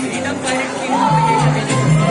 ilang parents din po yung